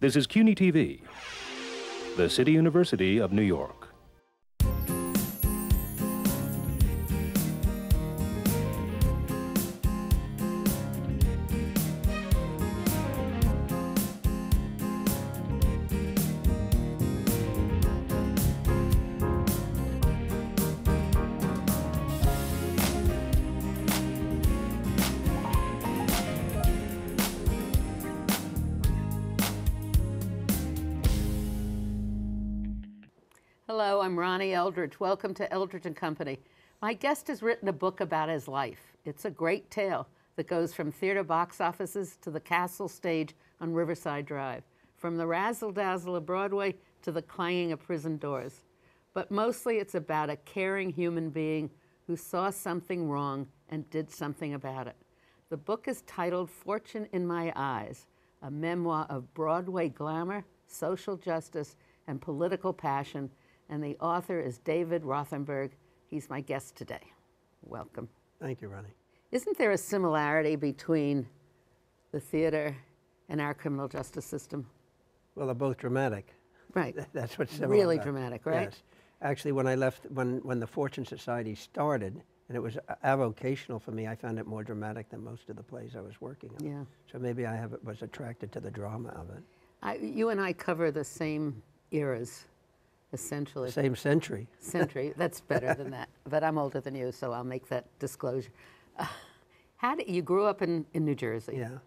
This is CUNY TV, the City University of New York. Eldridge. Welcome to Eldridge and Company. My guest has written a book about his life. It's a great tale that goes from theater box offices to the castle stage on Riverside Drive, from the razzle dazzle of Broadway to the clanging of prison doors. But mostly it's about a caring human being who saw something wrong and did something about it. The book is titled Fortune in My Eyes, a memoir of Broadway glamour, social justice, and political passion and the author is David Rothenberg. He's my guest today. Welcome. Thank you, Ronnie. Isn't there a similarity between the theater and our criminal justice system? Well, they're both dramatic. Right. That's what's similar. Really about dramatic, right? Yes. Actually, when I left, when, when the Fortune Society started, and it was avocational for me, I found it more dramatic than most of the plays I was working on. Yeah. So maybe I have, was attracted to the drama of it. I, you and I cover the same eras, essentially. Same century. Century. That's better than that. But I'm older than you, so I'll make that disclosure. Uh, how did you grew up in, in New Jersey? Yeah.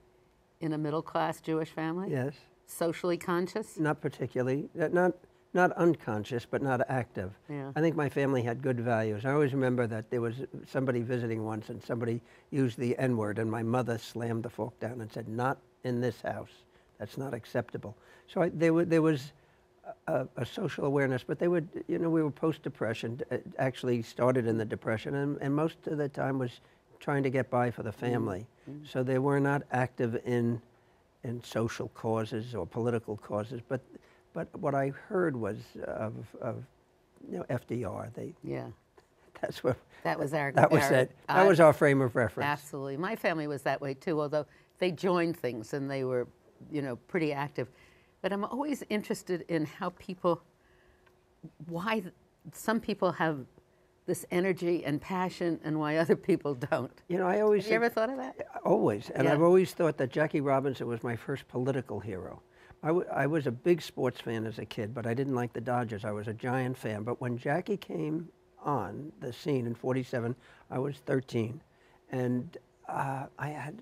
In a middle class Jewish family? Yes. Socially conscious? Not particularly. uh, Not, not unconscious, but not active. Yeah. I think my family had good values. I always remember that there was somebody visiting once and somebody used the N word, and my mother slammed the fork down and said, Not in this house. That's not acceptable. So I, there, there was a, a social awareness, but they would, you know, we were post Depression, uh, actually started in the Depression, and, and most of the time was trying to get by for the family. Mm-hmm. So they were not active in, in social causes or political causes, but, but what I heard was of, of you know, FDR. They, Yeah. that's what, That was our. that was our- it. That I- was our frame of reference. Absolutely. My family was that way too, although they joined things and they were, you know, pretty active. But I'm always interested in how people, why some people have this energy and passion and why other people don't. You know, I always Have you ever thought of that? Always. And Yeah. I've always thought that Jackie Robinson was my first political hero. I, w- I was a big sports fan as a kid, but I didn't like the Dodgers. I was a giant fan. But when Jackie came on the scene in 47, I was 13. And uh, I had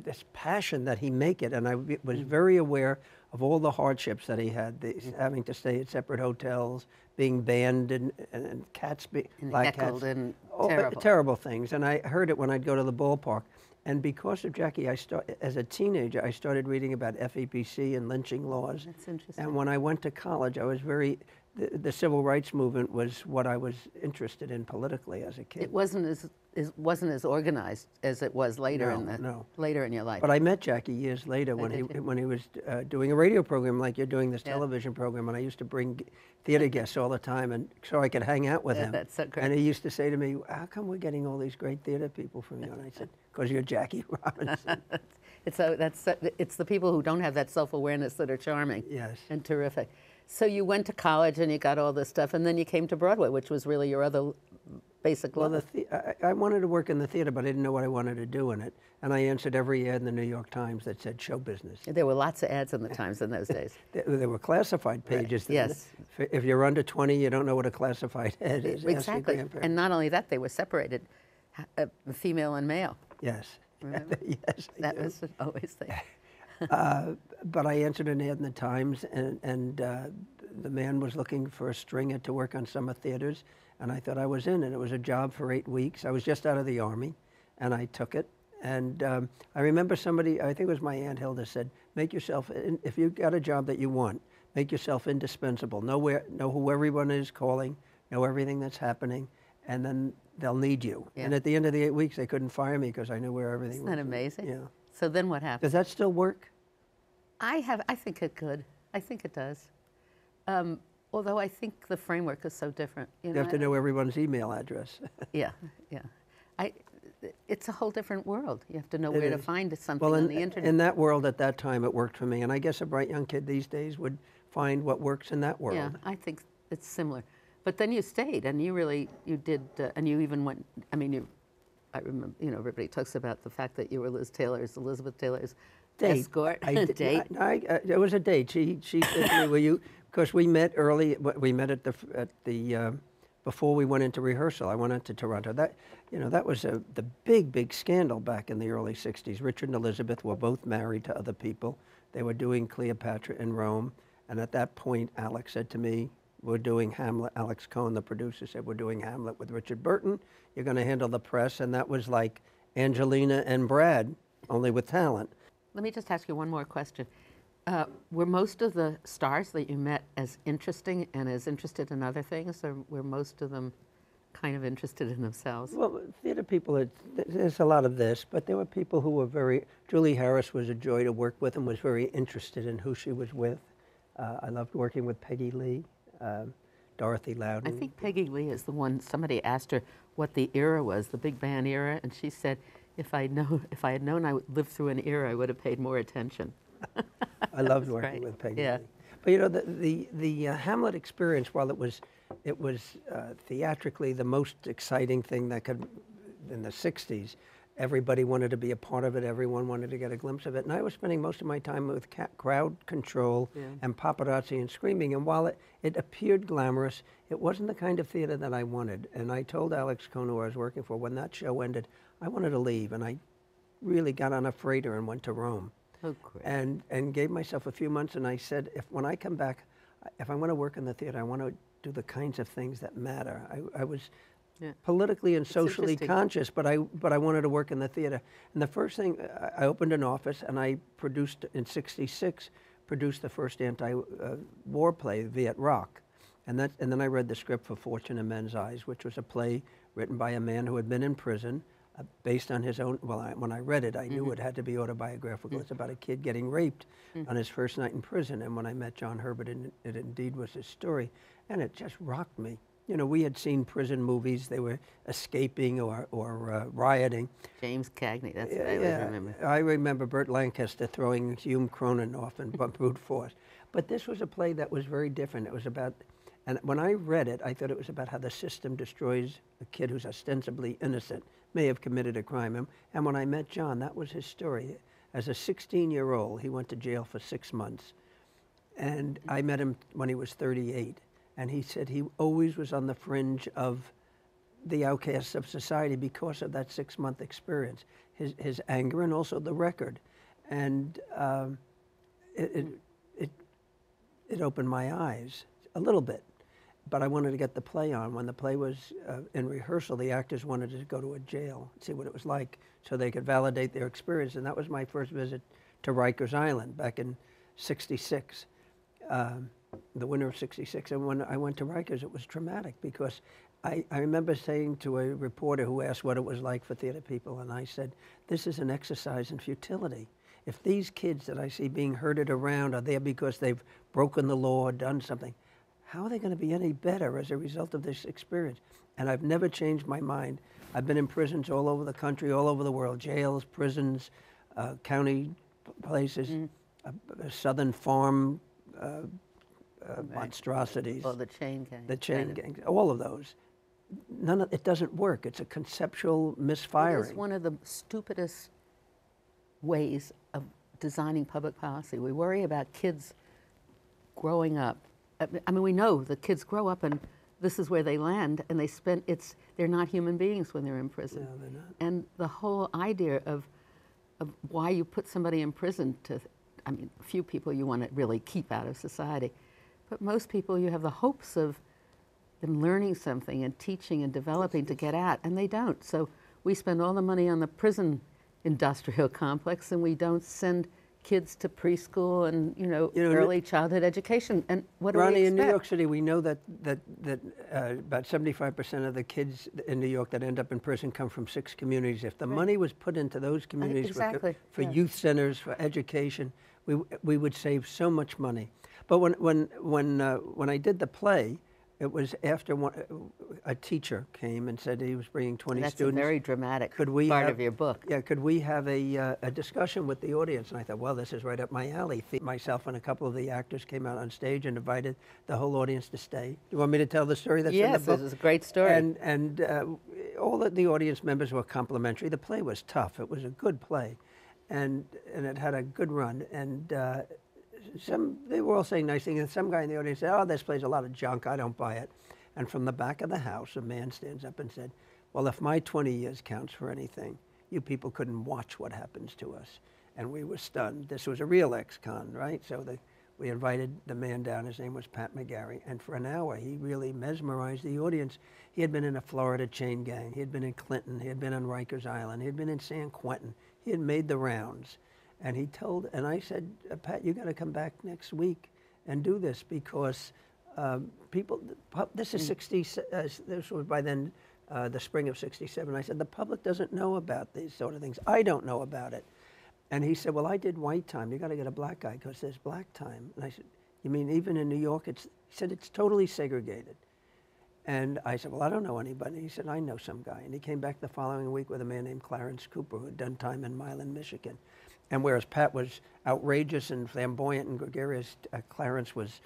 this passion that he make it, and I was mm. very aware of all the hardships that he had, the, mm. having to stay at separate hotels, being banned, and, and, and cats, be, And black heckled cats. and Oh, terrible. terrible things. And I heard it when I'd go to the ballpark. And because of Jackie, I start, as a teenager, I started reading about FEPC and lynching laws. That's interesting. And when I went to college, I was very, the, the civil rights movement was what I was interested in politically as a kid. It wasn't as, is wasn't as organized as it was later in No, the no. later in your life. But I met Jackie years later when he, when he was uh, doing a radio program like you're doing this Yeah. television program, and I used to bring theater guests all the time, and so I could hang out with Yeah, him. that's so great. And he used to say to me, "How come we're getting all these great theater people from you?" And I said, "Because you're Jackie Robinson." It's so that's it's the people who don't have that self-awareness that are charming. Yes. And terrific. So you went to college and you got all this stuff, and then you came to Broadway, which was really your other basic Well, love. the the- I, I wanted to work in the theater, but I didn't know what I wanted to do in it. And I answered every ad in the New York Times that said show business. there were lots of ads in the Times in those days. There, there were classified pages. then. yes. If- you're under 20, you don't know what a classified ad is. Exactly. And not only that, they were separated, uh, female and male. yes. yes. That was always there. Uh, but I answered an ad in the Times, and, and uh, the man was looking for a stringer to work on summer theaters, and I thought I was in, and it was a job for eight weeks. I was just out of the army, and I took it. And um, I remember somebody, I think it was my aunt Hilda, said, "Make yourself, in- if you got a job that you want, make yourself indispensable. Know where, know who everyone is calling, know everything that's happening, and then they'll need you." And at the end of the eight weeks, they couldn't fire me because I knew where everything Isn't was. that amazing? Yeah. So then what happened? Does that still work? I have. I think it could. I think it does. Um, although I think the framework is so different. You You know, have to know everyone's email address. Yeah, yeah. I, it's a whole different world. You have to know It where to find something Well, on in, the internet. in that world at that time, it worked for me. And I guess a bright young kid these days would find what works in that world. Yeah, I think it's similar. But then you stayed, and you really, you did, uh, and you even went, I mean, you, I remember, you know, everybody talks about the fact that you were Liz Taylor's, Elizabeth Taylor's Date. escort. I date. I, I, uh, it was a date. She, she said will you, because we met early, we met at the, at the, uh, before we went into rehearsal. I went into Toronto. That, you know, that was a, the big, big scandal back in the early 60s. Richard and Elizabeth were both married to other people. They were doing Cleopatra in Rome. And at that point, Alex said to me, we're doing Hamlet. Alex Cohen, the producer, said, we're doing Hamlet with Richard Burton. You're going to handle the press. And that was like Angelina and Brad, only with talent. Let me just ask you one more question. Uh, were most of the stars that you met as interesting and as interested in other things, or were most of them kind of interested in themselves? Well, theater people, there's a lot of this, but there were people who were very. Julie Harris was a joy to work with and was very interested in who she was with. Uh, I loved working with Peggy Lee, um, Dorothy Loudon. I think Peggy Lee is the one. Somebody asked her what the era was, the big band era, and she said, "If I know, if I had known I would live through an era, I would have paid more attention." I loved working great. with Peggy Yeah. Lee. But you know, the the, the uh, Hamlet experience, while it was it was uh, theatrically the most exciting thing that could in the '60s. Everybody wanted to be a part of it. Everyone wanted to get a glimpse of it. And I was spending most of my time with ca- crowd control Yeah. and paparazzi and screaming. And while it, it appeared glamorous, it wasn't the kind of theater that I wanted. And I told Alex Cohen, who I was working for, when that show ended, I wanted to leave. And I really got on a freighter and went to Rome Oh, great. and and gave myself a few months and I said if when I come back if I want to work in the theater I want to do the kinds of things that matter I, I was Yeah. politically and socially conscious but I but I wanted to work in the theater. And the first thing I- opened an office and I produced in 66 produced the first anti-war uh, play Viet Rock and that and then I read the script for Fortune in Men's Eyes which was a play written by a man who had been in prison uh, based on his own well I, when I read it I knew mm-hmm. it had to be autobiographical. Mm. It's about a kid getting raped mm. on his first night in prison. And when I met John Herbert and it indeed was his story. And it just rocked me you know we had seen prison movies they were escaping or, or uh, rioting James Cagney. That's what I always remember. I remember Burt Lancaster throwing Hume Cronyn off in brute force. But this was a play that was very different. It was about, and when I read it, I thought it was about how the system destroys a kid who's ostensibly innocent, may have committed a crime. And, and when I met John, that was his story. As a 16 year old, he went to jail for six months. And I met him when he was 38. And he said he always was on the fringe of the outcasts of society because of that six month experience, his, his anger and also the record. And um, it, it, it, it opened my eyes a little bit. But I wanted to get the play on. When the play was uh, in rehearsal, the actors wanted to go to a jail, see what it was like, so they could validate their experience. And that was my first visit to Rikers Island back in 66 um, the winter of 66. And when I went to Rikers, it was traumatic because I, I remember saying to a reporter who asked what it was like for theater people, and I said, This is an exercise in futility. If these kids that I see being herded around are there because they've broken the law or done something, how are they going to be any better as a result of this experience? And I've never changed my mind. I've been in prisons all over the country, all over the world jails, prisons, uh, county p- places, uh, uh, southern farm uh, uh, monstrosities, Oh, the chain gang. the chain kind of. gangs, all of those. None of it doesn't work. It's a conceptual misfiring. is one of the stupidest ways of designing public policy. We worry about kids growing up. I mean- I mean, we know the kids grow up and this is where they land, and they spend it's they're not human beings when they're in prison. No, they're not. And the whole idea of of why you put somebody in prison to, I mean, few people you want to really keep out of society, but most people you have the hopes of them learning something and teaching and developing to get at, and they don't. So we spend all the money on the prison industrial complex, and we don't send kids to preschool and you know, You know, early childhood education. And what do we Ronnie, in New? York City, we know that, that, that uh, about 75% of the kids in New York that end up in prison come from six communities. If the money was put into those communities for- exactly, for yeah. youth centers, for education, we, we would save so much money. But when, when, when, uh, when I did the play, It was after one, a teacher came and said he was bringing 20 That's students. very dramatic Could we part have- of your book. Yeah, could we have a, uh, a discussion with the audience? And I thought, well, this is right up my alley. The- Myself and a couple of the actors came out on stage and invited the whole audience to stay. Do you want me to tell the story that's in the Yes, book? this is a great story. And, and uh, all of the audience members were complimentary. The play was tough. It was a good play, and and it had a good run. And uh, some they were all saying nice things. And some guy in the audience said, "Oh, this play's a lot of junk. I don't buy it." And from the back of the house, a man stands up and said, "Well, if my 20 years counts for anything, you people couldn't watch what happens to us." And we were stunned. This was a real ex-con, right? So the, we invited the man down. His name was Pat McGarry. And for an hour, he really mesmerized the audience. He had been in a Florida chain gang. He had been in Clinton. He had been on Rikers Island. He had been in San Quentin. He had made the rounds. And he told, and I said, "Uh, Pat, you got to come back next week and do this because um, people, this is 60, uh, this was by then uh, the spring of 67. I said, the public doesn't know about these sort of things. I don't know about it. And he said, well, I did white time. You got to get a black guy because there's black time. And I said, you mean even in New York? It's, he said, it's totally segregated. And I said, well, I don't know anybody. He said, I know some guy. And he came back the following week with a man named Clarence Cooper who had done time in Milan, Michigan. And whereas Pat was outrageous and flamboyant and gregarious, uh, Clarence was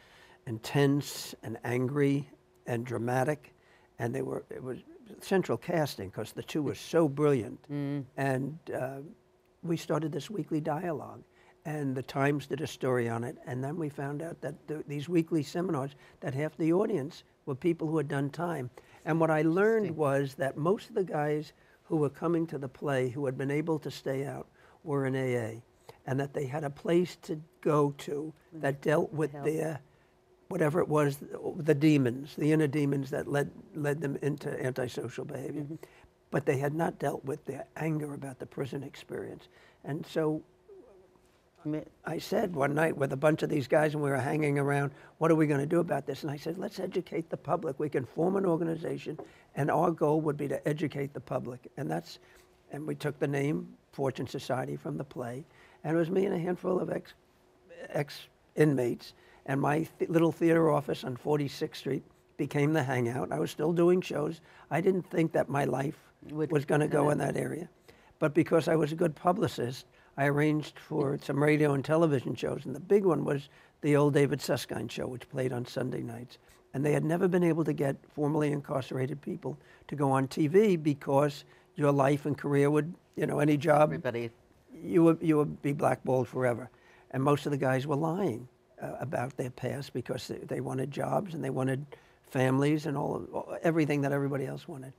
intense and angry and dramatic. And they were, it was central casting because the two were so brilliant. And uh, we started this weekly dialogue. And the Times did a story on it. And then we found out that the, these weekly seminars, that half the audience were people who had done time. And what I learned was that most of the guys who were coming to the play who had been able to stay out were in AA. And that they had a place to go to that dealt with help. their whatever it was, the demons, the inner demons that led, led them into antisocial behavior. But they had not dealt with their anger about the prison experience. And so I I said one night with a bunch of these guys and we were hanging around, what are we going to do about this? And I said, let's educate the public. We can form an organization and our goal would be to educate the public. And that's, and we took the name Fortune Society from the play. And it was me and a handful of ex, ex inmates. And my th- little theater office on 46th Street became the hangout. I was still doing shows. I didn't think that my life Would was going to go in that area. But because I was a good publicist, I arranged for some radio and television shows. And the big one was the old David Susskind show, which played on Sunday nights. And they had never been able to get formerly incarcerated people to go on TV because your life and career would, you know, any job everybody, you would, you would be blackballed forever. And most of the guys were lying uh, about their past because they, they wanted jobs and they wanted families and all, of, all everything that everybody else wanted.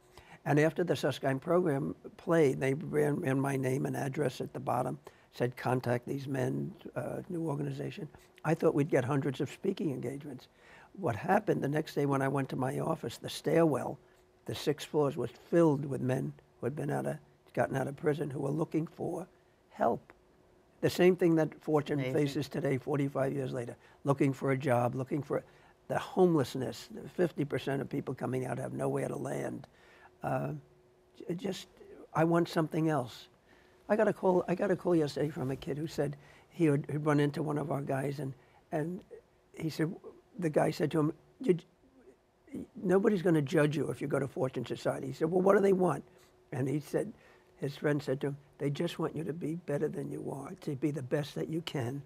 And after the Susskind program played, they ran, ran my name and address at the bottom, said contact these men, uh, new organization. I thought we'd get hundreds of speaking engagements. What happened the next day when I went to my office, the stairwell, the six floors was filled with men who had been out of, gotten out of prison who are looking for help. The same thing that Fortune Amazing. faces today, 45 years later, looking for a job, looking for the homelessness. 50% of people coming out have nowhere to land. Uh, just, I want something else. I got a call. I got a call yesterday from a kid who said he had he'd run into one of our guys, and and he said the guy said to him, "You- "Nobody's going to judge you if you go to Fortune Society." He said, "Well, what do they want?" And he said, his friend said to him, "They just want you to be better than you are, to be the best that you can."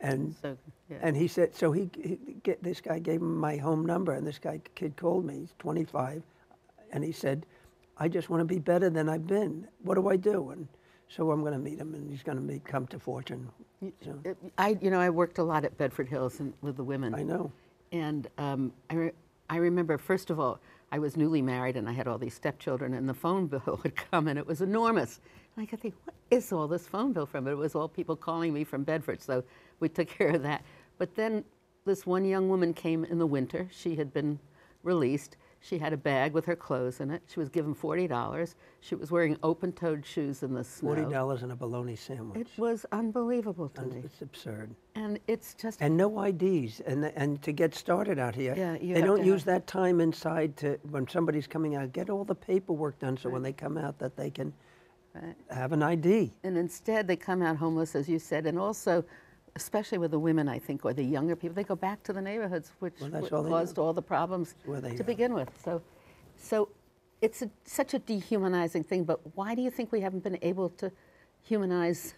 And so, yeah. and he said, so he, he get, this guy gave him my home number, and this guy kid called me. He's 25, and he said, I just want to be better than I've been. What do I do? And so I'm going to meet him, and he's going to come to Fortune. So, I, you know, I worked a lot at Bedford Hills and with the women. I know. And um, I, re- I remember, first of all, I was newly married and I had all these stepchildren, and the phone bill would come and it was enormous. And I could think, what is all this phone bill from? It was all people calling me from Bedford, so we took care of that. But then this one young woman came in the winter. She had been released. She had a bag with her clothes in it. She was given $40. She was wearing open toed shoes in the snow. $40 and a bologna sandwich. It was unbelievable to me. It's absurd. And it's just And no IDs. And, and to get started out here, Yeah, you they don't use that time inside to, when somebody's coming out, get all the paperwork done so when they come out that they can Right. have an ID. and instead they come out homeless, as you said, and also especially with the women, I think, or the younger people, they go back to the neighborhoods, which Well, all caused all the problems they to begin with. So, so it's a, such a dehumanizing thing. But why do you think we haven't been able to humanize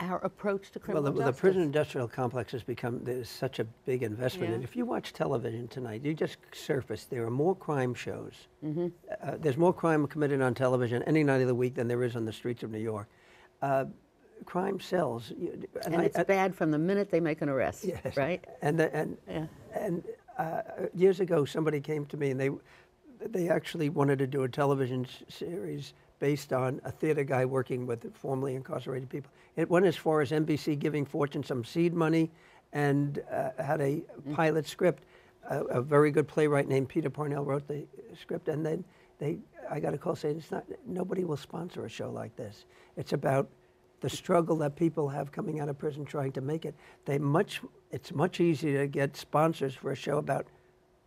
our approach to Well, criminal the, the justice? prison industrial complex has become, such a big investment. Yeah. And if you watch television tonight, you just surface, there are more crime shows. Mm-hmm. Uh, there's more crime committed on television any night of the week than there is on the streets of New York. Uh, crime sells. And I- it's I- bad from the minute they make an arrest, Yes. right? And, the, and, Yeah. and uh, years ago, somebody came to me and they, they actually wanted to do a television series based on a theater guy working with formerly incarcerated people. It went as far as NBC giving Fortune some seed money and uh, had a pilot script. A, a very good playwright named Peter Parnell wrote the script, and then they, I got a call saying it's not. Nobody will sponsor a show like this. It's about the struggle that people have coming out of prison trying to make it. They much. It's much easier to get sponsors for a show about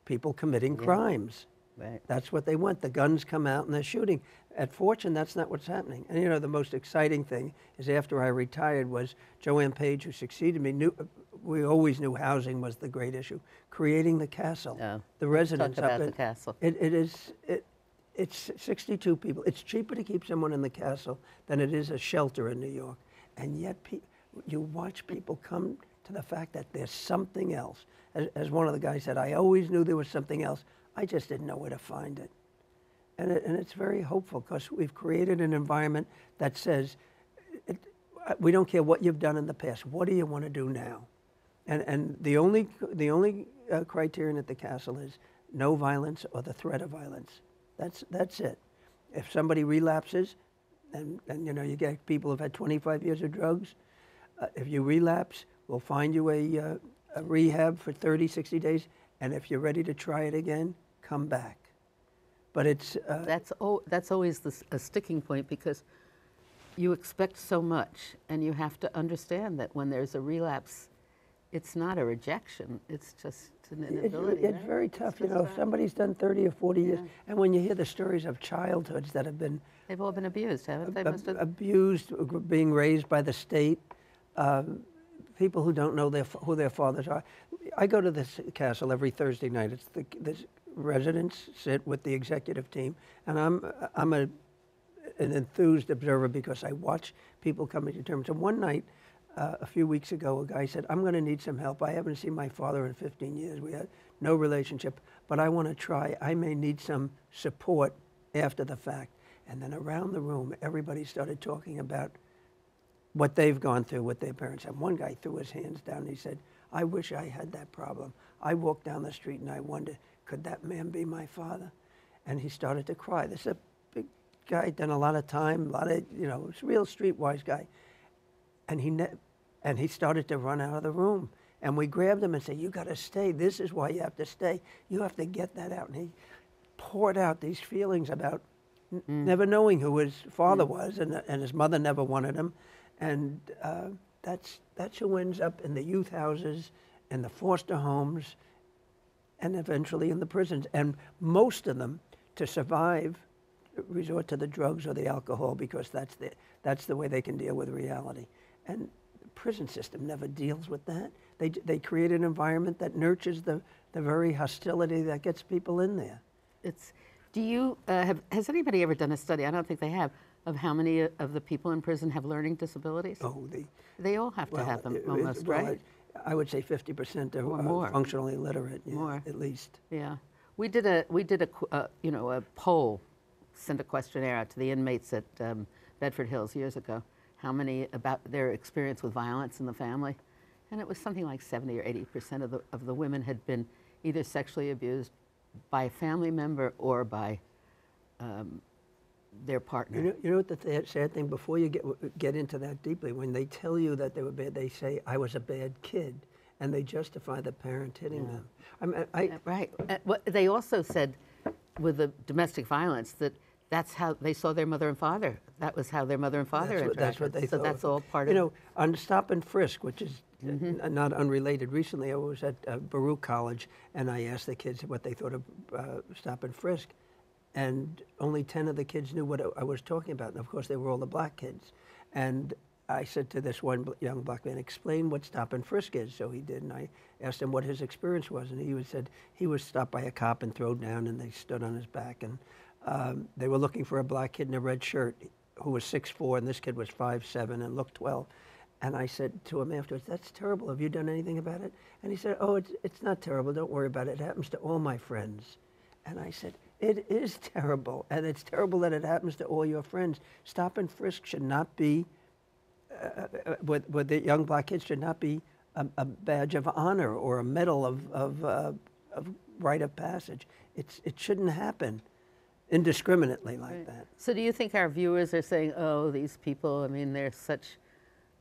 people committing crimes. Right. That's what they want. The guns come out and they're shooting. At Fortune, that's not what's happening. And you know, the most exciting thing is after I retired was JoAnne Page, who succeeded me, knew, we always knew housing was the great issue. Creating the castle, Oh, the residents about up the castle. It, it is, it, it's 62 people. It's cheaper to keep someone in the castle than it is a shelter in New York. And yet you watch people come to the fact that there's something else. As, as one of the guys said, I always knew there was something else. I just didn't know where to find it. And, it, and it's very hopeful because we've created an environment that says, it, we don't care what you've done in the past. What do you want to do now? And, and the only, the only uh, criterion at the castle is no violence or the threat of violence. That's, that's it. If somebody relapses, and, and you know, you get people who've had 25 years of drugs, uh, if you relapse, we'll find you a, uh, a rehab for 30, 60 days, and if you're ready to try it again, come back. But it's, uh, That's, oh, that's always the, a sticking point because you expect so much and you have to understand that when there's a relapse, it's not a rejection, it's just an It's, inability. it's right? very tough, you know, if somebody's done 30 or 40 years, and when you hear the stories of childhoods that have been They've all been abused, haven't they? ab- abused, uh, being raised by the state, um, people who don't know their, who their fathers are. I go to this castle every Thursday night. It's the this residents sit with the executive team, and I'm I'm a an enthused observer because I watch people coming to terms. And one night, uh, a few weeks ago, a guy said, "I'm going to need some help. I haven't seen my father in 15 years. We had no relationship, but I want to try. I may need some support after the fact." And then around the room, everybody started talking about what they've gone through with their parents. And one guy threw his hands down and he said, I wish I had that problem. I walked down the street and I wondered, could that man be my father? And he started to cry. This is a big guy, done a lot of time, a lot of, you know, real streetwise guy. And he, ne- and he started to run out of the room. And we grabbed him and said, you got to stay. This is why you have to stay. You have to get that out. And he poured out these feelings about n- never knowing who his father was, and, and his mother never wanted him. And uh, that's, that's who ends up in the youth houses, in the foster homes, and eventually in the prisons. And most of them, to survive, resort to the drugs or the alcohol because that's the, that's the way they can deal with reality. And prison system never deals with that. They, they create an environment that nurtures the, the very hostility that gets people in there. It's, do you, uh, have, has anybody ever done a study, I don't think they have, of how many of the people in prison have learning disabilities? Oh, the, They all have to have them it- it- almost, well, right? I, I would say 50% are more. functionally literate, yeah, More. at least. Yeah, we did a we did a uh, you know a poll, sent a questionnaire out to the inmates at um, Bedford Hills years ago. How many about their experience with violence in the family, and it was something like 70 or 80 percent of the of the women had been either sexually abused by a family member or by um, their partner. You know, you know what the th- sad thing, before you get, get into that deeply, when they tell you that they were bad, they say, I was a bad kid, and they justify the parent hitting them. I mean, I, Right. Uh, what- They also said with the domestic violence that that's how they saw their mother and father. That was how their mother and father That's what, that's what interacted. they So thought. that's all part you of. You know, on Stop and Frisk, which is uh, Mm-hmm. not unrelated. Recently, I was at uh, Baruch College, and I asked the kids what they thought of uh, Stop and Frisk, and only ten of the kids knew what I- I was talking about. And of course, they were all the black kids, and I said to this one young black man, explain what stop and frisk is. So he did, and I asked him what his experience was, and he said he was stopped by a cop and thrown down, and they stood on his back, and um, they were looking for a black kid in a red shirt who was 6'4", and this kid was 5'7", and looked 12. And I said to him afterwards, that's terrible. Have you done anything about it? And he said, oh, it's, it's not terrible. Don't worry about it. It happens to all my friends. And I said, it is terrible. And it's terrible that it happens to all your friends. Stop and frisk should not be, uh, uh, with, with the young black kids, should not be a, a badge of honor or a medal of, of, uh, of rite of passage. It's, it shouldn't happen indiscriminately like that. So do you think our viewers are saying, oh, these people, I mean, they're such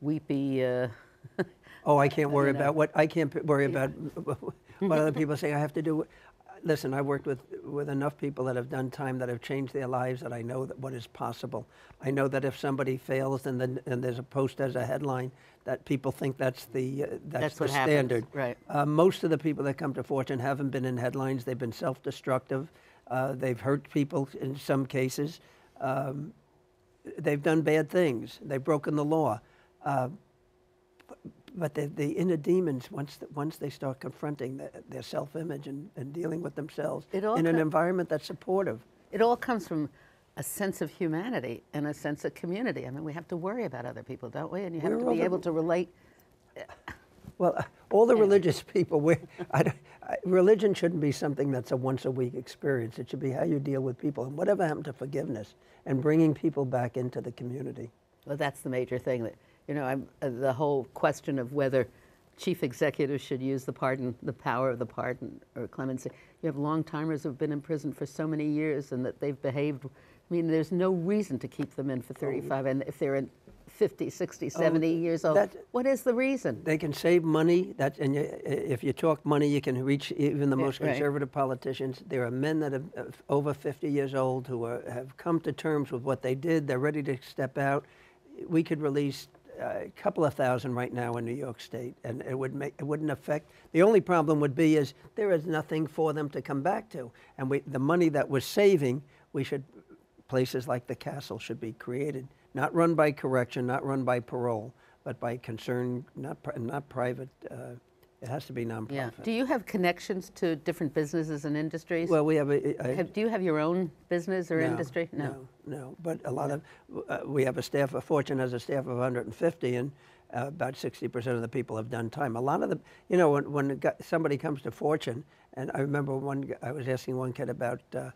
weepy, uh, Oh, I can't worry know. about what, I can't p- worry about what other people say I have to do. Listen, I've worked with, with enough people that have done time that have changed their lives that I know that what is possible. I know that if somebody fails and then, and there's a post as a headline, that people think that's the, uh, that's That's the what happens, standard. right. Uh, most of the people that come to Fortune haven't been in headlines. They've been self-destructive. Uh, they've hurt people in some cases. Um, they've done bad things. They've broken the law. Uh, but the, the inner demons, once, th- once they start confronting the, their self-image and, and dealing with themselves in an environment that's supportive. it all comes from a sense of humanity and a sense of community. I mean, we have to worry about other people, don't we? And you have We're to be able to relate. Well, uh, all the religious people, we I, I, religion shouldn't be something that's a once a week experience. It should be how you deal with people. And whatever happened to forgiveness and bringing people back into the community? Well, that's the major thing that, you know, I'm, uh, the whole question of whether chief executives should use the pardon, the power of the pardon or clemency. You have long timers who've been in prison for so many years and that they've behaved. I mean, there's no reason to keep them in for 35. And if they're in 50, 60, 70 years old, that- what is the reason? They can save money. That, and you, if you talk money, you can reach even the Yeah, most right. conservative politicians. There are men that uh, over 50 years old who are, have come to terms with what they did. They're ready to step out. We could release uh, a couple of thousand right now in New York State, and it would make it wouldn't affect. The only problem would be is there is nothing for them to come back to, and we, the money that we're saving, we should places like the castle should be created, not run by correction, not run by parole, but by concern, not, pri- not private, uh, it has to be nonprofit. Yeah. Do you have connections to different businesses and industries? Well, we have a, a- have, do you have your own business or no, industry? No, no, no. but a lot of, uh, we have a staff, a Fortune has a staff of 150, and uh, about 60% of the people have done time. A lot of the, you know, when, when guy- somebody comes to Fortune, and I remember one, I was asking one kid about uh,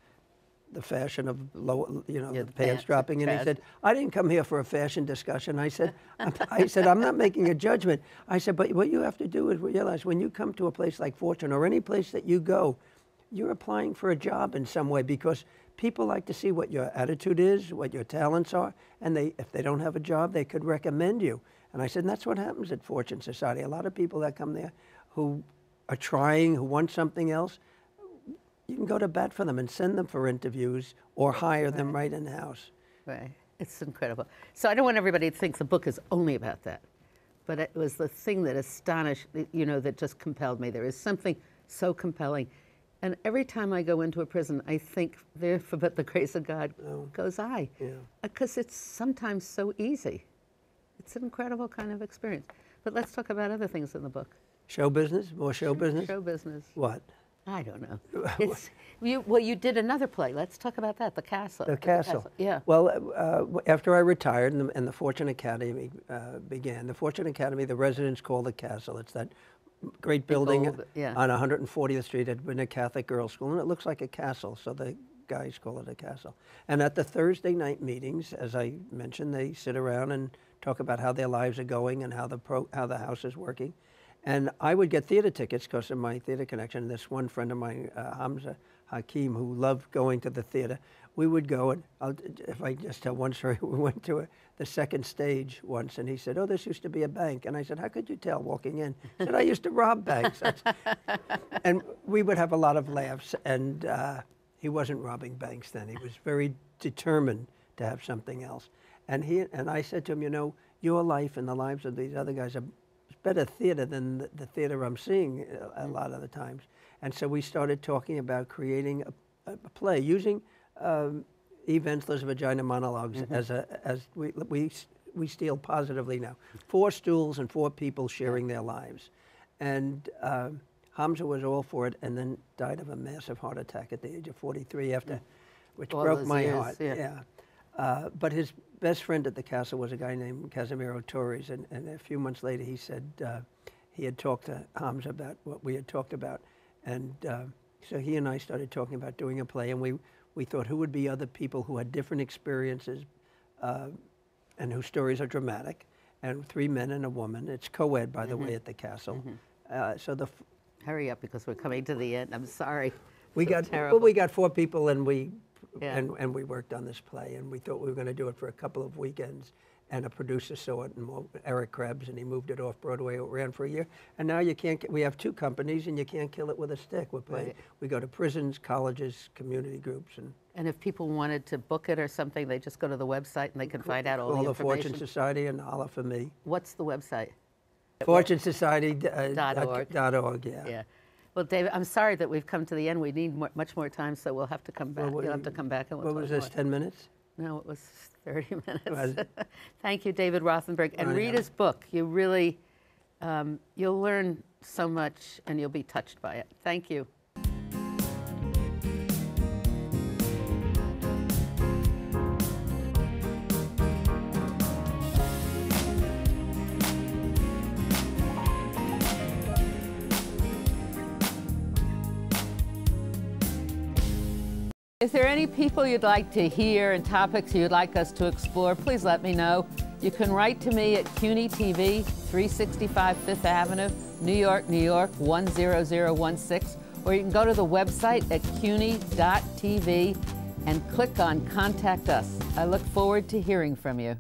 the fashion of low, you know, Yeah, the pants dropping, and he said, I didn't come here for a fashion discussion. I said, I'm, I said, I'm not making a judgment. I said, but what you have to do is realize when you come to a place like Fortune or any place that you go, you're applying for a job in some way because people like to see what your attitude is, what your talents are, and they, if they don't have a job, they could recommend you. And I said, and that's what happens at Fortune Society. A lot of people that come there who are trying, who want something else, you can go to bat for them and send them for interviews or hire them right in the house. Right. It's incredible. So I don't want everybody to think the book is only about that, but it was the thing that astonished, you know, that just compelled me. There is something so compelling. And every time I go into a prison, I think, there, for but the grace of God oh. goes I. Yeah. Uh, because it's sometimes so easy. It's an incredible kind of experience. But let's talk about other things in the book. Show business? More show business? Show business. What? I don't know. It's, you, well, you did another play. Let's talk about that. The castle. The castle. Yeah. Well, uh, after I retired and the, and the Fortune Academy uh, began, the Fortune Academy, the residents call the castle. It's that great building old- yeah. on 140th Street. It had been a Catholic girls' school, and it looks like a castle, so the guys call it a castle. And at the Thursday night meetings, as I mentioned, they sit around and talk about how their lives are going and how the pro, how the house is working. And I would get theater tickets because of my theater connection. This one friend of mine, uh, Hamza Hakim, who loved going to the theater, we would go and I'll, if I just tell one story, we went to a, the second stage once, and he said, "Oh, this used to be a bank." And I said, "How could you tell walking in?" He said, "I used to rob banks." And we would have a lot of laughs. And uh, he wasn't robbing banks then; he was very determined to have something else. And he and I said to him, "You know, your life and the lives of these other guys are better theater than the, the theater I'm seeing a, a lot of the times. And so we started talking about creating a, a play using um, Eve Ensler's Vagina Monologues as a as we we we steal positively now. Four stools and four people sharing their lives. And uh, Hamza was all for it and then died of a massive heart attack at the age of 43 after, which All broke my years, heart. yeah. Uh, but his best friend at the castle was a guy named Casimiro Torres, and, and a few months later he said uh, he had talked to Hamza about what we had talked about, and uh, so he and I started talking about doing a play, and we, we thought who would be other people who had different experiences uh, and whose stories are dramatic, and three men and a woman. It's co-ed, by the Mm-hmm. way, at the castle. Uh, so the f- Hurry up because we're coming to the end. I'm sorry. we So got well, terrible. we got four people, and we Yeah. and, and we worked on this play, and we thought we were going to do it for a couple of weekends. And a producer saw it, and Eric Krebs, and he moved it off Broadway. It ran for a year, and now you can't. We have two companies, and you can't kill it with a stick. We're playing. Right. We go to prisons, colleges, community groups, and And if people wanted to book it or something, they just go to the website and they can find out all, all the the Fortune. Society and Holla for me. What's the website? Fortune Society uh, Dot org. Dot org. Yeah. Yeah. Well, David, I'm sorry that we've come to the end. We need more, much more time, so we'll have to come back. Well, You'll have to come back and we'll What was this? more. Ten minutes. No, it was 30 minutes. Was? Thank you, David Rothenberg. And read his book. You really, um, you'll learn so much and you'll be touched by it. Thank you. If there are any people you'd like to hear and topics you'd like us to explore, please let me know. You can write to me at CUNY TV, 365 Fifth Avenue, New York, New York, 10016, or you can go to the website at cuny.tv and click on Contact Us. I look forward to hearing from you.